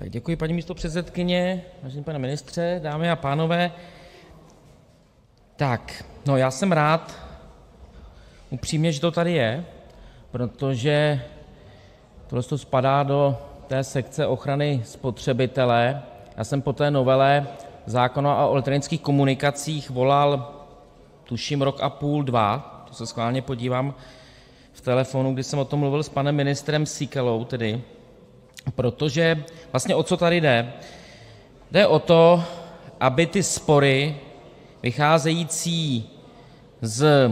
Děkuji, paní místopředsedkyně, vážený pane ministře, dámy a pánové, já jsem rád, upřímně, že to tady je, protože tohleto spadá do té sekce ochrany spotřebitele, já jsem po té novele zákona o elektronických komunikacích volal tuším rok a půl, dva, to se schválně podívám v telefonu, kdy jsem o tom mluvil s panem ministrem Síkelou tedy, protože vlastně o co tady jde: jde o to, aby ty spory vycházející z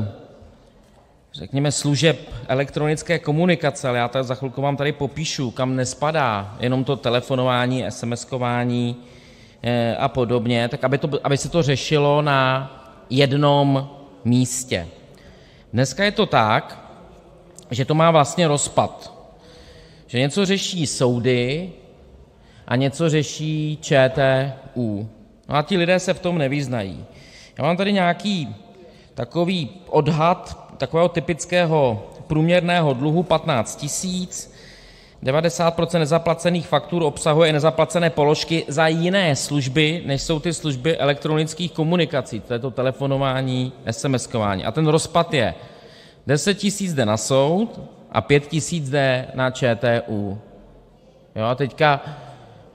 řekněme služeb elektronické komunikace, ale já to za chvilku vám tady popíšu, kam nespadá jenom to telefonování, esemeskování a podobně, tak aby se to řešilo na jednom místě. Dneska je to tak, že to má vlastně rozpad, že něco řeší soudy a něco řeší ČTÚ, a ti lidé se v tom nevyznají. Já mám tady nějaký takový odhad takového typického průměrného dluhu 15 tisíc, 90 % nezaplacených faktur obsahuje nezaplacené položky za jiné služby, než jsou ty služby elektronických komunikací, to je to telefonování, esemeskování, a ten rozpad je: 10 tisíc jde na soud a 5 tisíc jde na ČTÚ. A teď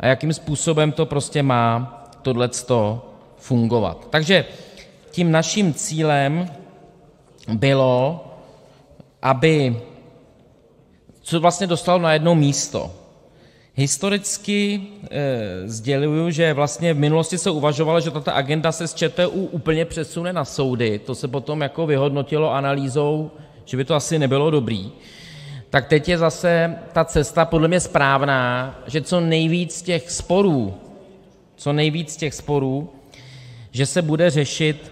jakým způsobem to prostě má tohleto fungovat? Takže tím naším cílem bylo, aby se vlastně dostalo na jedno místo. Historicky sděluji, že vlastně v minulosti se uvažovalo, že tato agenda se z ČTÚ úplně přesune na soudy, to se potom jako vyhodnotilo analýzou, že by to asi nebylo dobré, tak teď je zase ta cesta podle mě správná, že co nejvíc těch sporů, co nejvíc těch sporů, že se bude řešit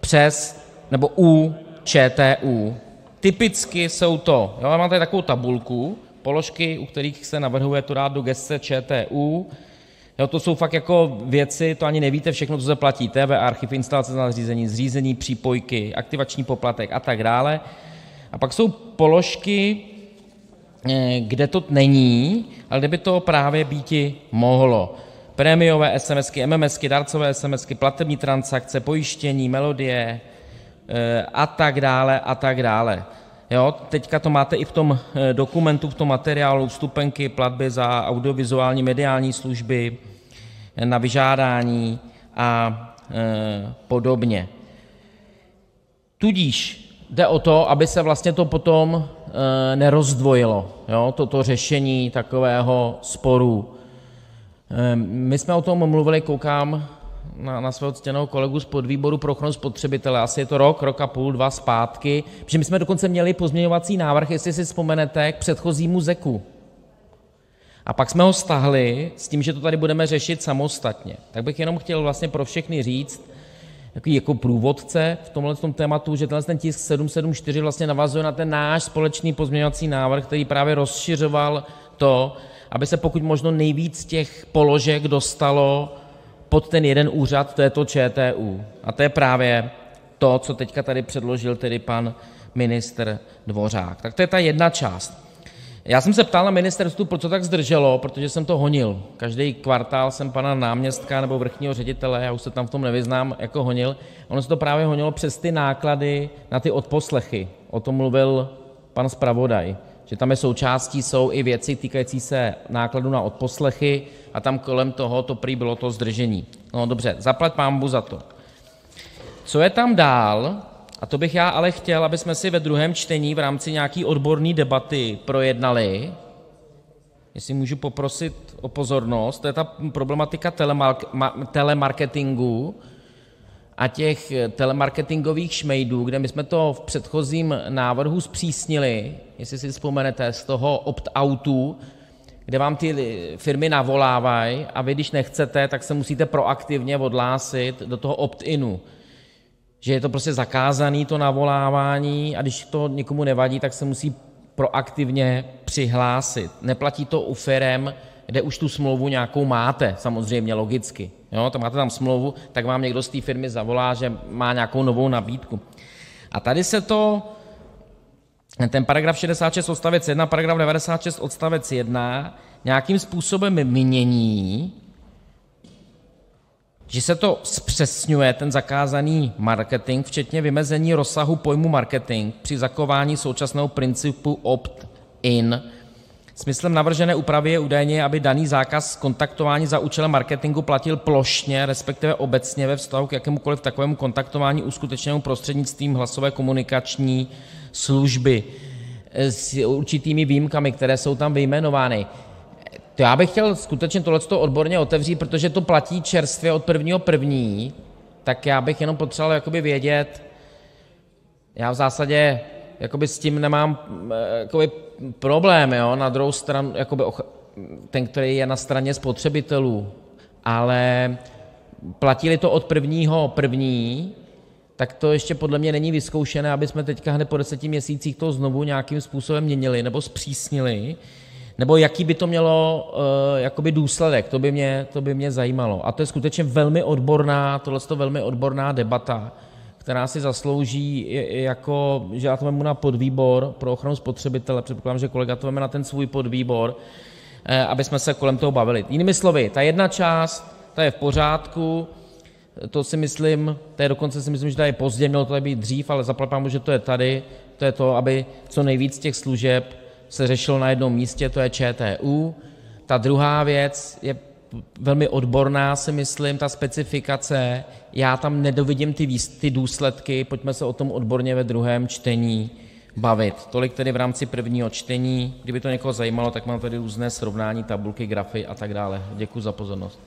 přes nebo u ČTÚ. Typicky jsou to, já mám tady takovou tabulku, položky, u kterých se navrhuje to dát do gesce ČTÚ, to jsou fakt jako věci, to ani nevíte všechno, co se platí: TV archiv, instalace zařízení, zřízení přípojky, aktivační poplatek a tak dále, a pak jsou položky, kde to není, ale kde by to právě býti mohlo: prémiové esemesky, ememesky, dárcové esemesky, platební transakce, pojištění, melodie a tak dále a tak dále. Teď to máte i v tom dokumentu, v tom materiálu, vstupenky, platby za audiovizuální mediální služby, na vyžádání a podobně. Tudíž jde o to, aby se vlastně to potom nerozdvojilo, toto řešení takového sporu. My jsme o tom mluvili, koukám na svého ctěného kolegu z podvýboru pro ochranu spotřebitele, asi je to rok, rok a půl, dva zpátky, že my jsme dokonce měli pozměňovací návrh, jestli si vzpomenete, k předchozímu ZEKu, a pak jsme ho stáhli s tím, že to tady budeme řešit samostatně. Tak bych jenom chtěl vlastně pro všechny říct, takový jako průvodce v tomhletom tématu, že tenhle tisk 774 vlastně navazuje na ten náš společný pozměňovací návrh, který právě rozšiřoval to, aby se pokud možno nejvíc těch položek dostalo pod ten jeden úřad, to je to a to je právě to, co teď tady předložil tedy pan ministr Dvořák. Tak to je ta jedna část. Já jsem se ptal na ministerstvu, proč to tak zdrželo, protože jsem to honil, každý kvartál jsem pana náměstka nebo vrchního ředitele, já už se tam v tom nevyznám, jako honil, ono se to právě honilo přes ty náklady na ty odposlechy, o tom mluvil pan zpravodaj, že tam součástí jsou i věci týkající se nákladů na odposlechy a tam kolem toho to prý bylo to zdržení. No dobře, zaplať pánbůh za to. Co je tam dál, a to bych já ale chtěl, abychom si ve druhém čtení v rámci nějaké odborné debaty projednali, jestli můžu poprosit o pozornost, to je ta problematika telemarketingu a těch telemarketingových šmejdů, kde my jsme to v předchozím návrhu zpřísnili, jestli si vzpomenete, z toho optoutu, kde vám ty firmy navolávají, a vy když nechcete, tak se musíte proaktivně odhlásit do toho optinu, že je to prostě zakázané, to navolávání, a když to někomu nevadí, tak se musí proaktivně přihlásit. Neplatí to u firem, kde už tu smlouvu nějakou máte, samozřejmě, logicky, máte tam smlouvu, tak vám někdo z té firmy zavolá, že má nějakou novou nabídku. A tady se to ten § 66 odst. 1, § 96 odst. 1 nějakým způsobem mění, že se to zpřesňuje, ten zakázaný marketing, včetně vymezení rozsahu pojmu marketing při zachování současného principu opt-in. Smyslem navržené úpravy je údajně, aby daný zákaz kontaktování za účelem marketingu platil plošně, respektive obecně ve vztahu k jakémukoliv takovému kontaktování uskutečněnému prostřednictvím hlasové komunikační služby s určitými výjimkami, které jsou tam vyjmenovány. Já bych chtěl skutečně tohleto odborně otevřít, protože to platí čerstvě od 1. 1., tak já bych jenom potřeboval jakoby vědět, já v zásadě jakoby s tím nemám jakoby problém, na druhou stranu jakoby ten, který je na straně spotřebitelů, ale platí-li to od 1. 1., tak to ještě podle mě není vyzkoušené, abychom teď hned po deseti měsících to znovu nějakým způsobem měnili nebo zpřísnili, nebo jaký by to mělo jakoby důsledek, to by mě, to by mě zajímalo. A to je skutečně velmi odborná, tohleto velmi odborná debata, která si zaslouží, jako, že já to vezmu na podvýbor pro ochranu spotřebitele, předpokládám, že kolega to vezme na ten svůj podvýbor, abychom se kolem toho bavili. Jinými slovy, ta jedna část, ta je v pořádku, to si myslím, to je dokonce si myslím, že to je pozdě, mělo to být dřív, ale zaplať že to je tady, to je to, aby co nejvíc těch služeb se řešilo na jednom místě, to je ČTÚ. Ta druhá věc je velmi odborná, si myslím, ta specifikace, já tam nedovidím ty důsledky, pojďme se o tom odborně ve druhém čtení bavit. Tolik tedy v rámci prvního čtení. Kdyby to někoho zajímalo, tak mám tady různé srovnání, tabulky, grafy a tak dále. Děkuji za pozornost.